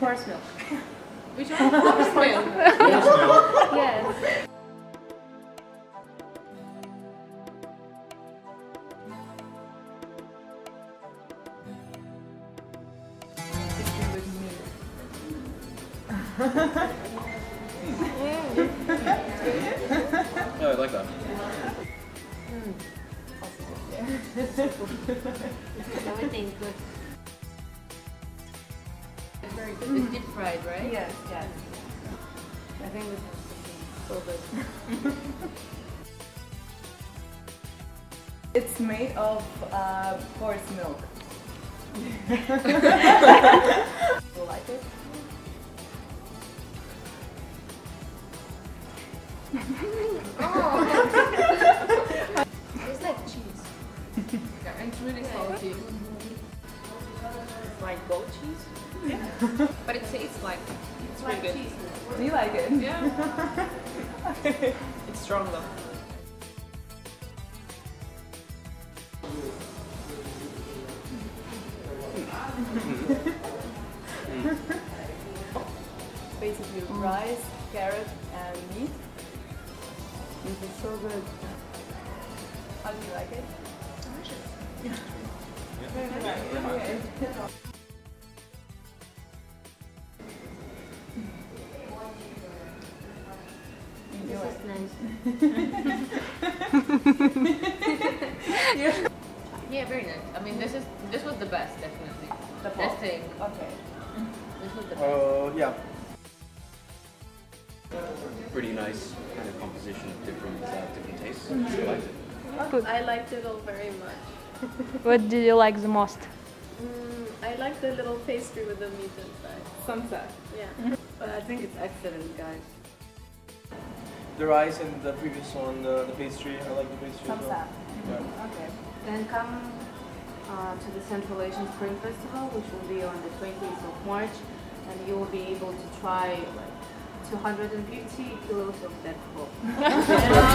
Horse milk. Which one? Horse milk. Yes. Oh, I like that. Mm. Everything good. It's very good. It's deep fried, right? Yes, yes. I think this is so good. it's made of uh, horse milk. you like it? oh. It's like cheese. yeah, it's really salty. Like goat cheese. But it tastes like it's like really good. cheese. Do you like it? Yeah. it's strong though. Basically mm. rice, carrot, and meat. This is so good. How do you like it? Okay. Enjoy. Yeah, very nice. I mean, this is this was the best, definitely. The Best thing. Okay. This was the best. Uh, yeah. Pretty nice kind of composition of different uh, different tastes. I liked it. I liked it all very much. What did you like the most? Mm, I like the little pastry with the meat inside. Samsa. Yeah. But I think it's excellent, guys. The rice and the previous one, the, the pastry. I like the pastry. as well. Samsa. Yeah. Okay. Then come uh, to the Central Asian Spring Festival, which will be on the 20th of March, and you will be able to try like 250 kilos of dead pork. Yeah.